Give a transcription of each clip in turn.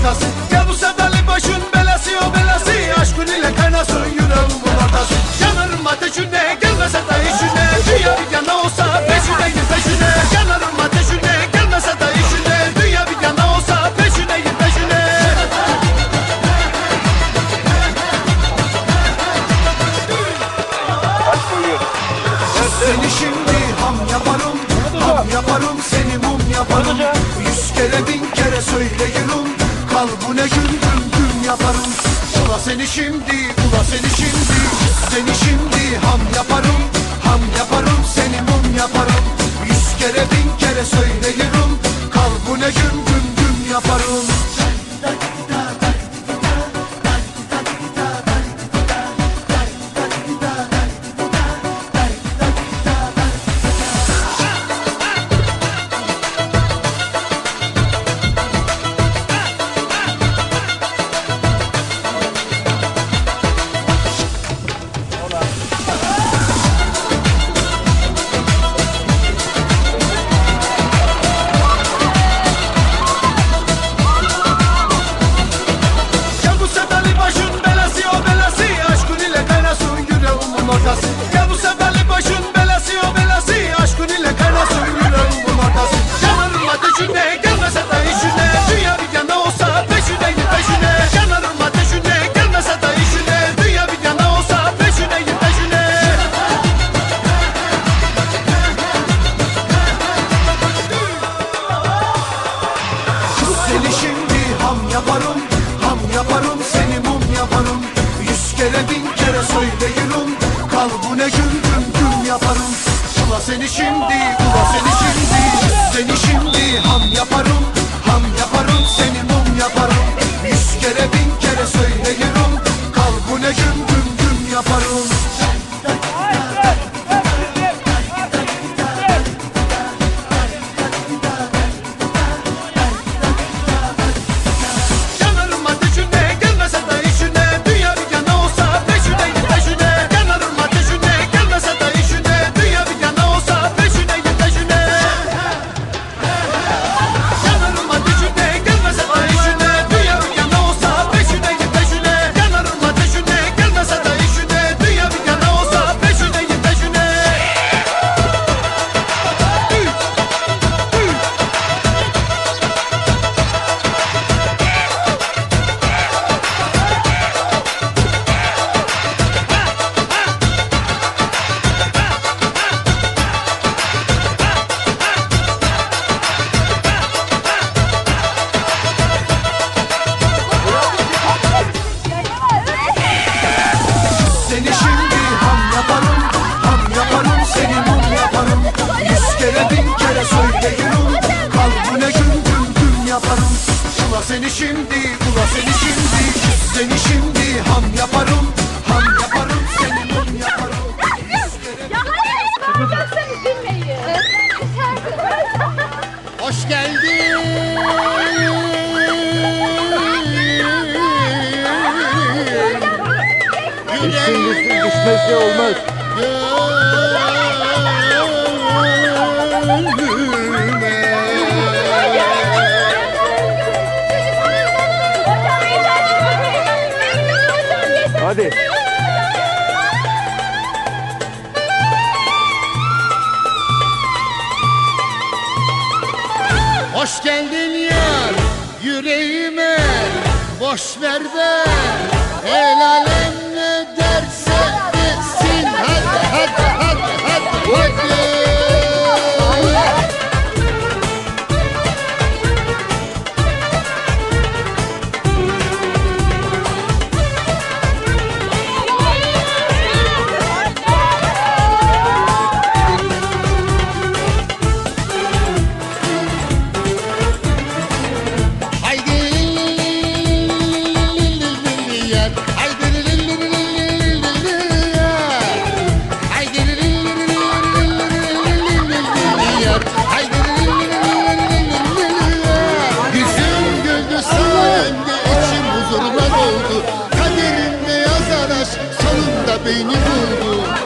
ortası Gel bu sevdalı başın belası o belası. Aşkın ile kaynasın yüreğimin ortası Yanarım ateşine gelmese de işine. Dünya bir yana olsa peşineyim peşine. Yanarım ateşine gelmese de işine. Dünya bir yana olsa peşineyim peşine. Seni şimdi ham yaparım Ham yaparım seni mum yaparım. Yüz kere bin kere söyleyirim seni şimdi ula seni şimdi Seni şimdi ham yaparım ortası Gel yaparım. Ula seni şimdi ula seni şimdi Ula seni şimdi ula seni şimdi Seni şimdi ham yaparım Ham yaparım seni mum yaparım Ya hadi bağıracaksınız bilmeyi. Hoş geldin. Düşsün düşmezse olmaz. Hoş geldin yar yüreğime Boş ver de el alem beni buldu.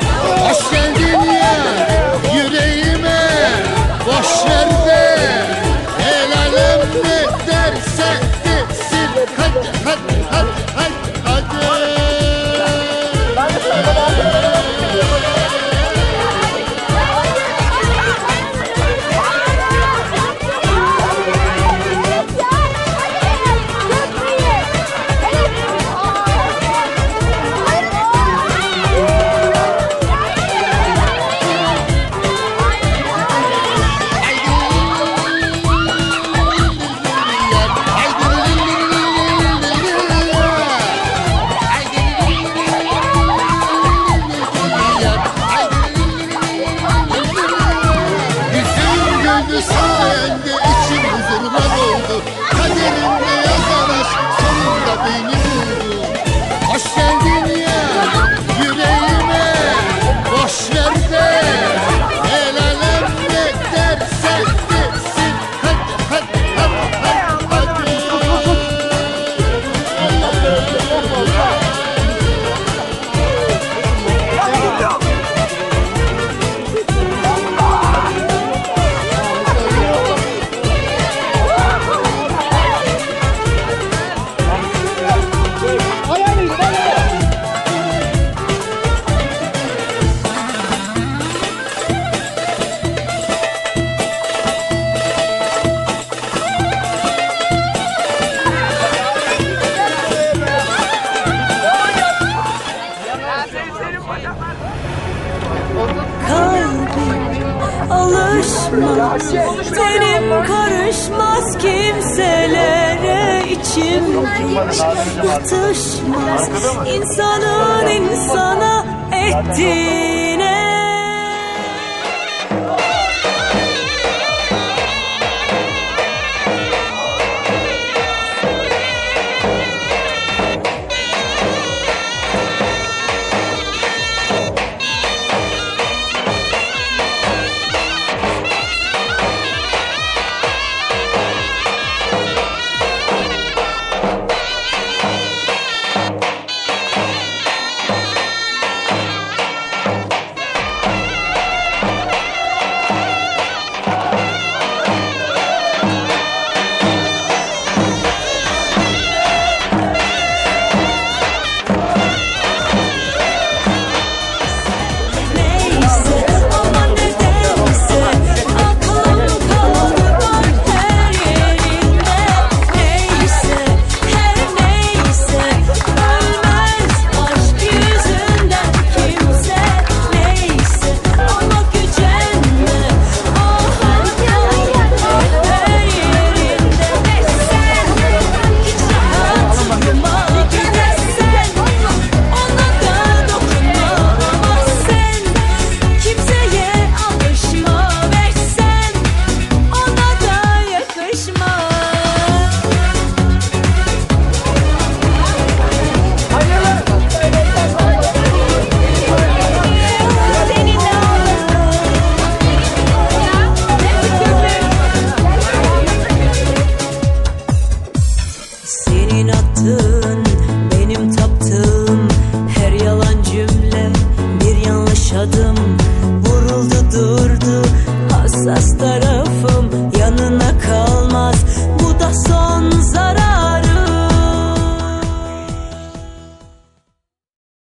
karışmaz Tenim karışmaz kimselere içim hiç yatışmaz İnsanın insana ettiği